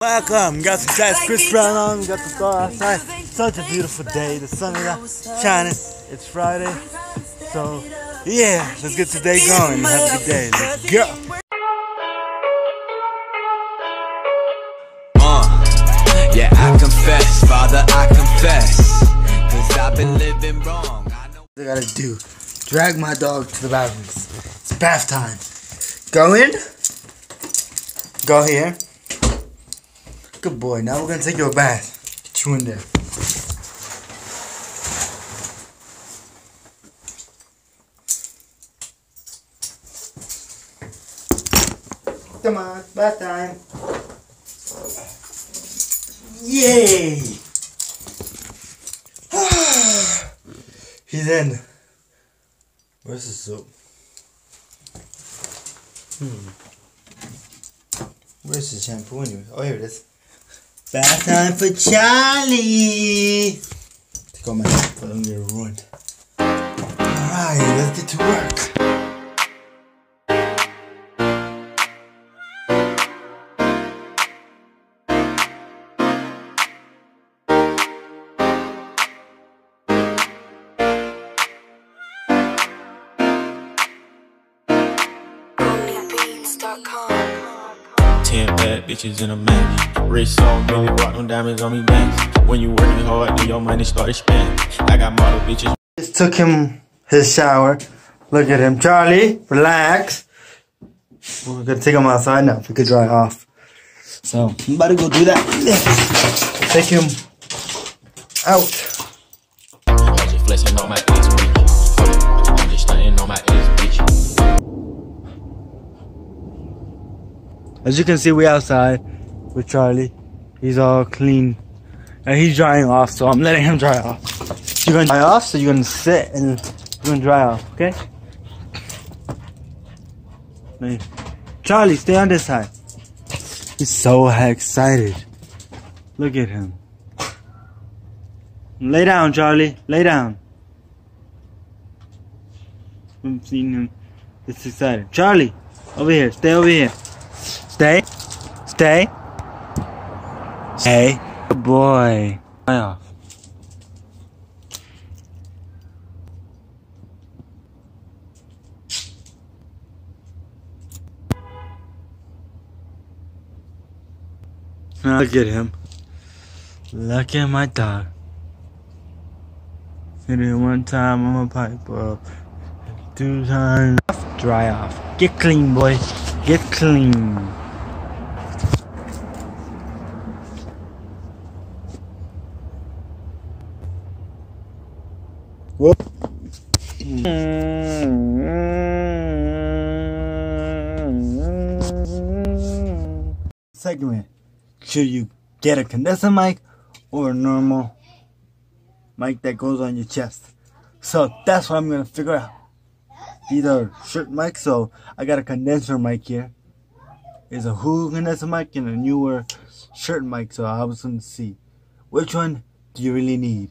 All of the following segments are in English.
Welcome, got some guys Chris Brown on, we got the star outside. Such a beautiful day, the sun is out shining. It's Friday, so yeah, let's get today going. Have a good day. Let's go. Uh, yeah, I confess, Father, I confess. Cause I've been living wrong. I know. I gotta do. Drag my dog to the bathrooms. It's bath time. Go in. Go here. Good boy. Now we're gonna take you a bath. Get you in there. Come on, bath time. Yay! He's in. Where's the soap? Hmm. Where's the shampoo anyway? Oh, here it is. Bath time for Charlie! My so I don't get ruined. Alright, let's get to work. Ten bad bitches in a match. Rich so really rock them diamonds on me dance. When you working hard, then your money started spending. I got model bitches. Just took him his shower. Look at him. Charlie, relax. We're gonna take him outside now we could dry off. So I'm about to go do that. Take him out. As you can see, we outside with Charlie. He's all clean. And he's drying off, so I'm letting him dry off. You're gonna dry off, so you're gonna sit and you're gonna dry off, okay? Charlie, stay on this side. He's so excited. Look at him. Lay down, Charlie. Lay down. I'm seeing him. It's excited. Charlie, over here. Stay over here. Stay. Stay. Stay. Good boy. Dry off. Look at him. Look at my dog. Hit it one time, I'm a pipe up. Two times. Dry off. Get clean, boy. Get clean. Whoop. Segment. Should you get a condenser mic or a normal mic that goes on your chest? So that's what I'm gonna figure out. These are shirt mics, so I got a condenser mic here. It's a Hulu condenser mic and a newer shirt mic, so I was gonna see which one do you really need.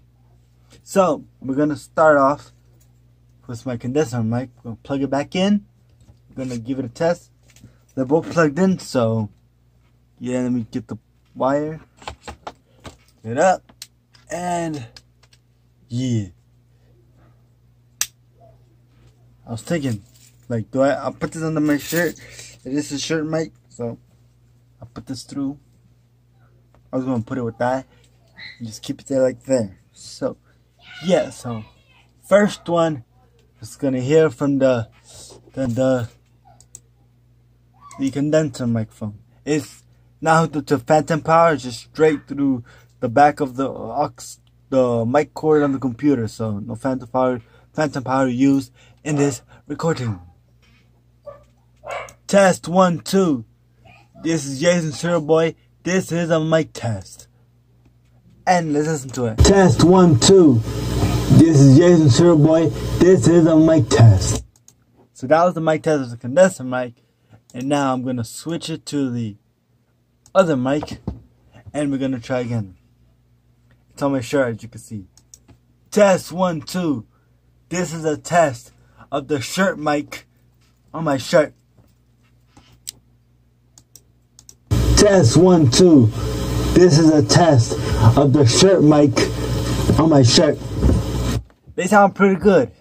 So we're gonna start off with my condenser mic. We're gonna plug it back in. We're gonna give it a test. They're both plugged in, so yeah, let me get the wire. Get it up. And yeah. I was thinking, like, do I? I'll put this under my shirt. It is a shirt mic, so I'll put this through. I was gonna put it with that. Just keep it there like there. So, yeah. So, first one is gonna hear from the the the, the condenser microphone. It's now to, to phantom power, just straight through the back of the aux, the mic cord on the computer. So no phantom power, phantom power used in this recording. Test one, two. This is Jason Sir Boy. This is a mic test. And let's listen to it. Test one, two. This is Jason Boy. This is a mic test. So that was the mic test of the condenser mic. And now I'm gonna switch it to the other mic. And we're gonna try again. It's on my shirt as you can see. Test one, two. This is a test of the shirt mic on my shirt. Test one, two. This is a test of the shirt mic on my shirt. They sound pretty good.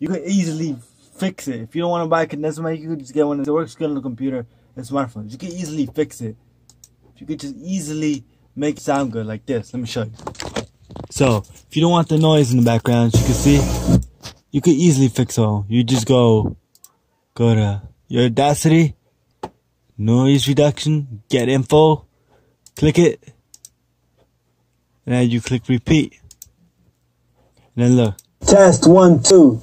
You can easily fix it. If you don't want to buy a condenser mic, you can just get one that works good on the computer and smartphones. You can easily fix it. You could just easily make it sound good like this. Let me show you. So, if you don't want the noise in the background, you can see, you could easily fix it. You just go, go to your Audacity, noise reduction, get info, click it, and then you click repeat. And then look. Test one, two.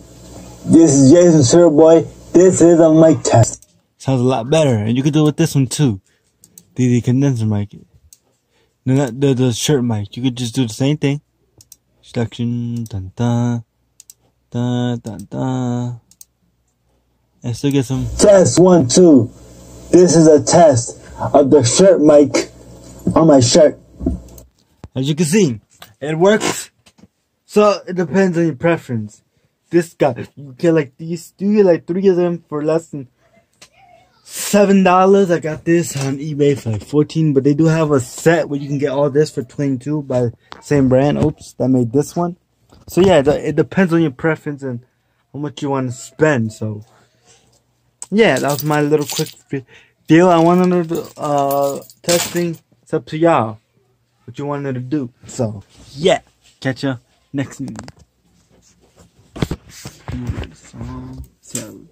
This is Jason Sirboy. This is a mic test. Sounds a lot better. And you can do it with this one too. The, the condenser mic. No, not the, the shirt mic. You could just do the same thing. Reduction, dun dun, dun dun dun. And still get some. Test one, two. This is a test of the shirt mic on my shirt. As you can see, it works. So it depends on your preference. This guy, you get like these, you get like three of them for less than seven dollars. I got this on eBay for like fourteen, but they do have a set where you can get all this for twenty two by same brand. Oops, that made this one. So yeah, it depends on your preference and how much you want to spend. So yeah, that was my little quick deal. I wanted to uh testing. It's up to y'all what you wanted to do. So yeah, catch ya next. So.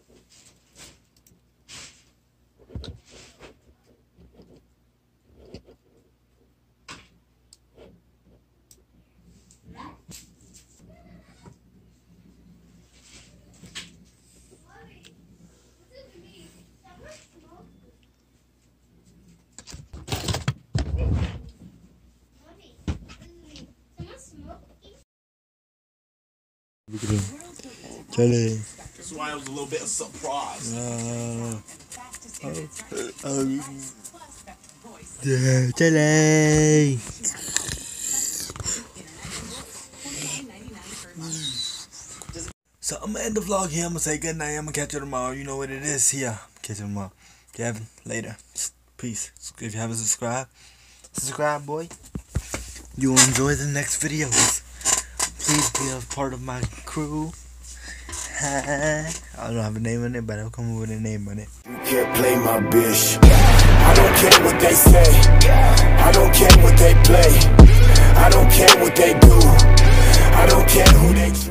Look at him. Charlie. That's why I was a little bit surprised. surprise. Uh, oh, oh, yeah, Charlie. So I'm gonna end the vlog here. I'm gonna say good night. I'm gonna catch you tomorrow. You know what it is here. Catch you tomorrow. Kevin, later. Peace. If you haven't subscribed, subscribe, boy. You will enjoy the next videos please be a part of my crew. I don't have a name on it, but I'll come with a name on it. You can't play my bitch. I don't care what they say. I don't care what they play. I don't care what they do. I don't care who they choose.